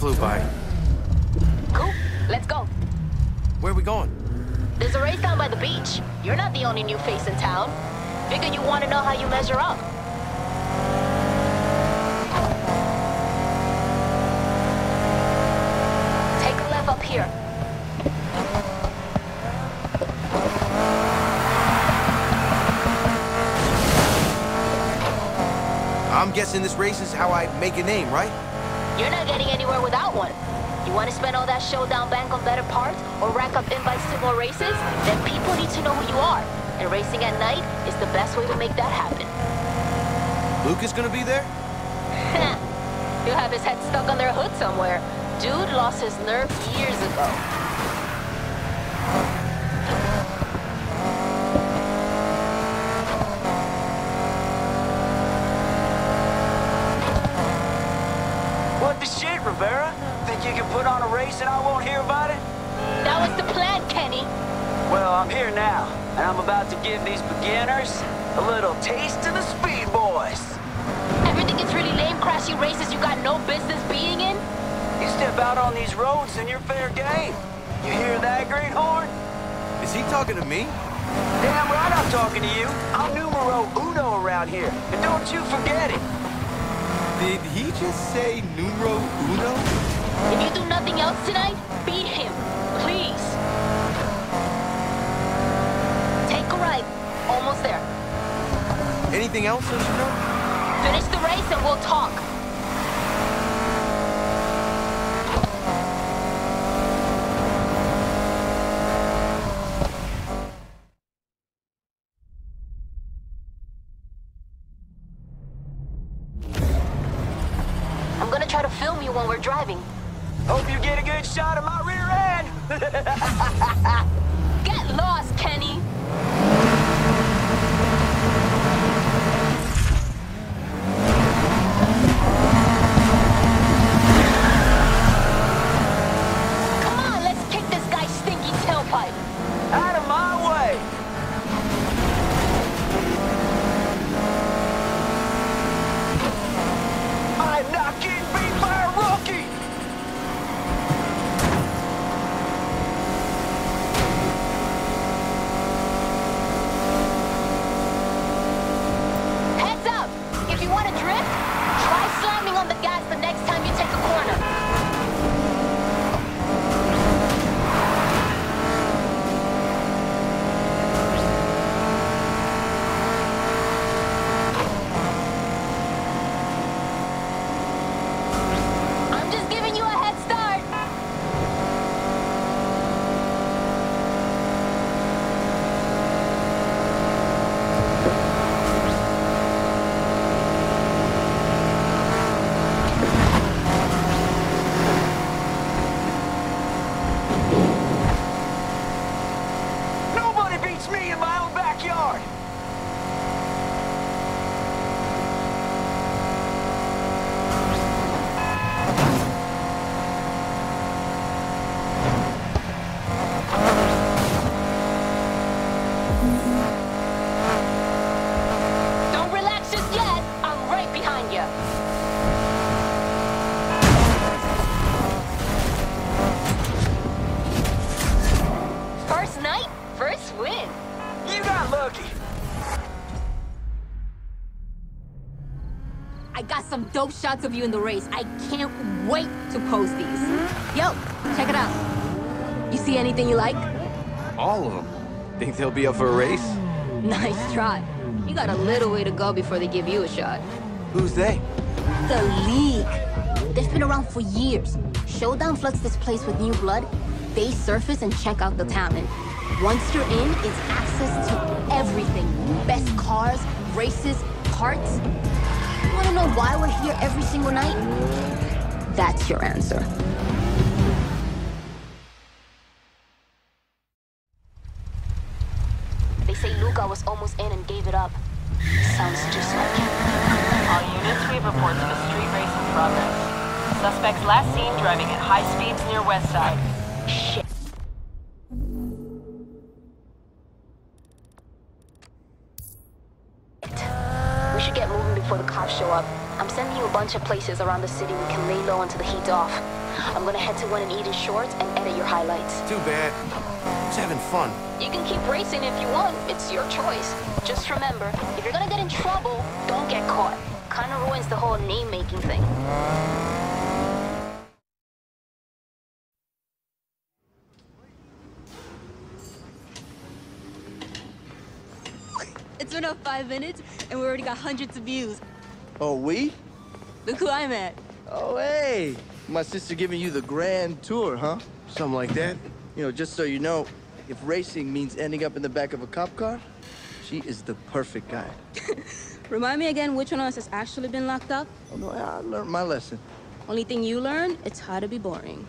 flew by. Cool. Let's go. Where are we going? There's a race down by the beach. You're not the only new face in town. Figure you want to know how you measure up. Take a left up here. I'm guessing this race is how I make a name, right? You're not getting anywhere without one. You want to spend all that showdown bank on better parts or rack up invites to more races? Then people need to know who you are. And racing at night is the best way to make that happen. Luke is gonna be there? He'll have his head stuck on their hood somewhere. Dude lost his nerve years ago. The shit, Rivera? Think you can put on a race and I won't hear about it? That was the plan, Kenny. Well, I'm here now, and I'm about to give these beginners a little taste of the speed boys. Everything is really lame, crashy races you got no business being in? You step out on these roads and you're fair game. You hear that, Greenhorn? Is he talking to me? Damn right I'm talking to you. I'm numero uno around here, and don't you forget it. Did he just say numero uno? If you do nothing else tonight, beat him. Please. Take a ride. Almost there. Anything else I should know? Finish the race and we'll talk. Film you when we're driving. Hope you get a good shot of my rear end. Get lost, Kenny! Come on, let's kick this guy's stinky tailpipe. Out of my You. I got some dope shots of you in the race. I can't wait to post these. Yo, check it out. You see anything you like? All of them. Think they'll be up for a race? Nice try. You got a little way to go before they give you a shot. Who's they? The League. They've been around for years. Showdown floods this place with new blood. They surface and check out the talent. Once you're in, it's access to everything. Best cars, races, parts. You wanna know why we're here every single night? That's your answer. They say Luca was almost in and gave it up. Sounds just like him. All units, we have reports of a street race in progress. Suspects last seen driving at high speeds near West Side. Shit. Bunch of places around the city we can lay low until the heat's off. I'm gonna head to one in Eden Shores and edit your highlights. Too bad. Just having fun. You can keep racing if you want. It's your choice. Just remember, if you're gonna get in trouble, don't get caught. Kinda ruins the whole name-making thing. It's been up five minutes, and we already got hundreds of views. Oh, we? Look who I'm at. Oh, hey. My sister giving you the grand tour, huh? Something like that. You know, just so you know, if racing means ending up in the back of a cop car, she is the perfect guy. Remind me again which one of us has actually been locked up? Oh, no, I learned my lesson. Only thing you learn, it's how to be boring.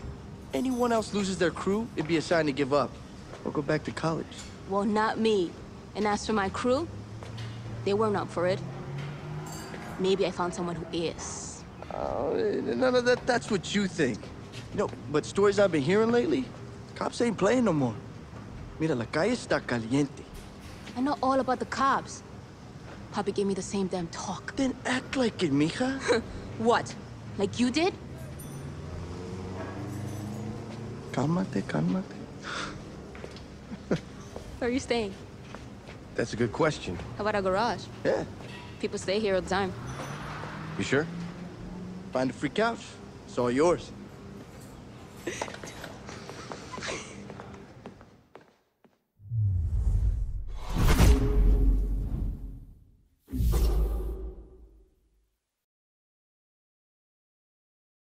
Anyone else loses their crew, it'd be a sign to give up or go back to college. Well, not me. And as for my crew, they weren't up for it. Maybe I found someone who is. Oh, none of that, that's what you think. You know, but stories I've been hearing lately, cops ain't playing no more. Mira, la calle está caliente. I know all about the cops. Poppy gave me the same damn talk. Then act like it, mija. What? Like you did? cálmate, cálmate. Where are you staying? That's a good question. How about a garage? Yeah, People stay here all the time. You sure? find a free couch. It's all yours.